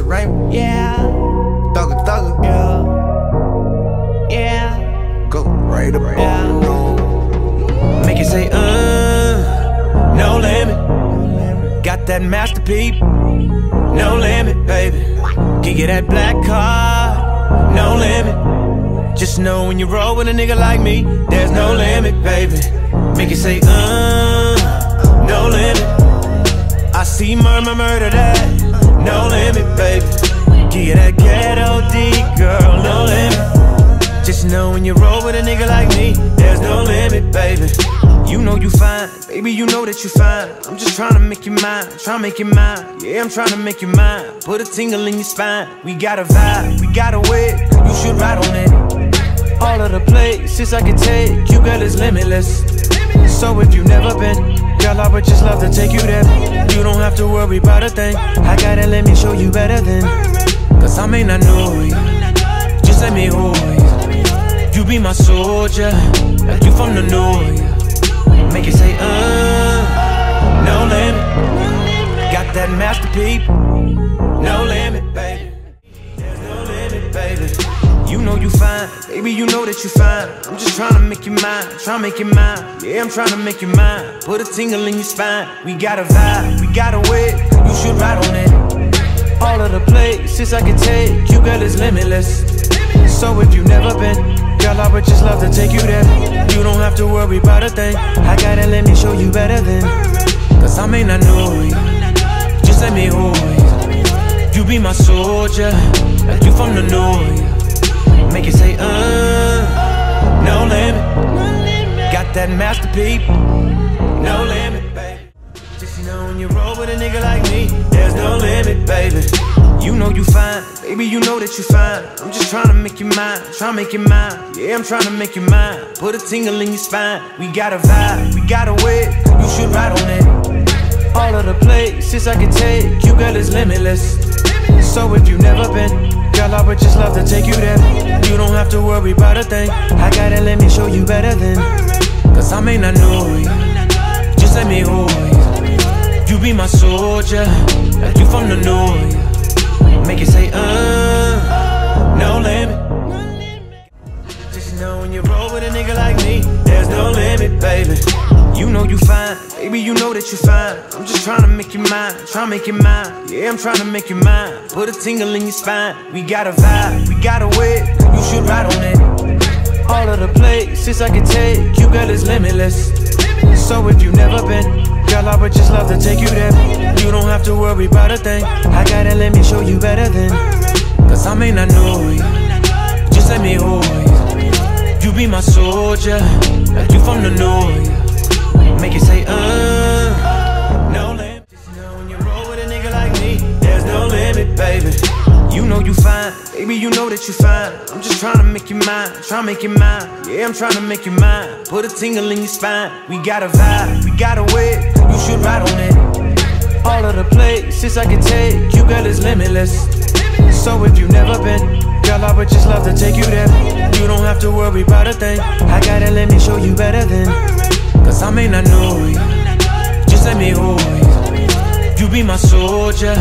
Yeah, Thugger, thugger. yeah, yeah, Go right up. yeah. Make it say, uh, no limit. Got that Master P, no limit, baby. Can get that black car, no limit. Just know when you roll with a nigga like me, there's no limit, baby. Make it say, uh, no limit. I see murmur, murder that, no limit, with a nigga like me, there's no limit, baby. You know you fine, baby, you know that you fine. I'm just trying to make you mine, trying to make you mine. Yeah, I'm trying to make you mine. Put a tingle in your spine. We got a vibe, we got a way, you should ride on it. All of the places I can take you, girl, is limitless. So if you've never been, girl, I would just love to take you there. You don't have to worry about a thing. I gotta let me show you better than. Cause I may not know you, just let me hold you. You be my soldier, like you from the north. Make it say, uh, no limit. Got that Master P, no limit, baby. There's no limit, baby. You know you fine, baby, you know that you fine. I'm just trying to make you mine, trying to make you mine. Yeah, I'm trying to make you mine. Put a tingle in your spine. We got a vibe, we got a way, you should ride on it. All of the places I can take you, girl, is limitless. So if you've never been, girl, I would just love to take you there. You don't have to worry about a thing. I gotta let me show you better than. Cause I may not know you, just let me hold you. You be my soldier, like you from the north. Make it say, uh, no limit. Got that Master P, no limit, baby. Just you know when you roll with a nigga like me, there's no limit, baby. Baby, you know that you fine. I'm just trying to make you mine, trying to make you mine. Yeah, I'm trying to make you mine. Put a tingle in your spine. We got a vibe, we got a way, you should ride on it. All of the places I can take you, girl, is limitless. So if you've never been, girl, I would just love to take you there. You don't have to worry about a thing. I gotta let me show you better than. Cause I may not know you, just let me hold you. You be my soldier, like you from the north. You know that you're fine. I'm just trying to make you mine, trying to make you mine. Yeah, I'm trying to make you mine. Put a tingle in your spine. We got a vibe, we got a way, you should ride on it. All of the places I can take you, girl, is limitless. So if you've never been, girl, I would just love to take you there. You don't have to worry about a thing. I gotta let me show you better than. Cause I may not know you, just let me hold you. You be my soldier, like you from the north. Make it say, uh, no limit. Just know when you roll with a nigga like me, there's no limit, baby. You know you fine, baby, you know that you fine. I'm just trying to make you mine, trying to make you mine. Yeah, I'm trying to make you mine. Put a tingle in your spine. We got a vibe, we got a way, you should ride on it. All of the places I can take you, girl, is limitless. So if you've never been, girl, I would just love to take you there. You don't have to worry about a thing. I gotta let me show you better than. I may not know you, just let me hold you. You be my soldier,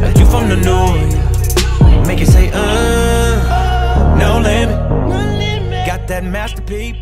like you from the north. Make it say, uh, no limit. Got that Master P.